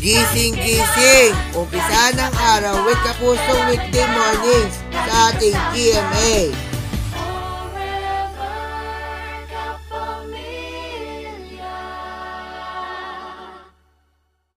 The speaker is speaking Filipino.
Gising-gising! Umpisa ng araw with Kapusong Weekday Mornings sa ating GMA